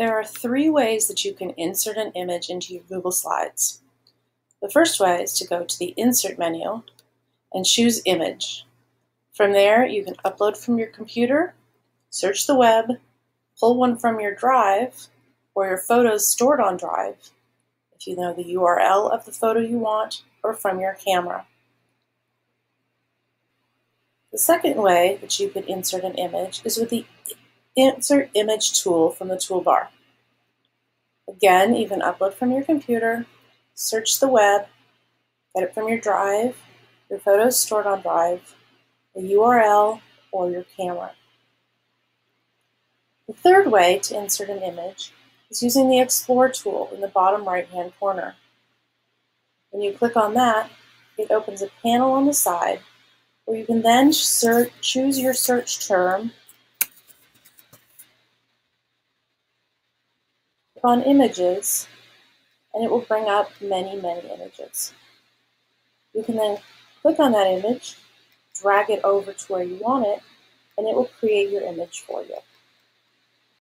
There are three ways that you can insert an image into your Google Slides. The first way is to go to the Insert menu and choose Image. From there, you can upload from your computer, search the web, pull one from your drive or your photos stored on drive, if you know the URL of the photo you want, or from your camera. The second way that you could insert an image is with the Insert Image tool from the toolbar. Again, you can upload from your computer, search the web, get it from your drive, your photos stored on drive, a URL, or your camera. The third way to insert an image is using the Explore tool in the bottom right-hand corner. When you click on that, it opens a panel on the side where you can then search, choose your search term on images, and it will bring up many, many images. You can then click on that image, drag it over to where you want it, and it will create your image for you.